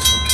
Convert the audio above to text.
system.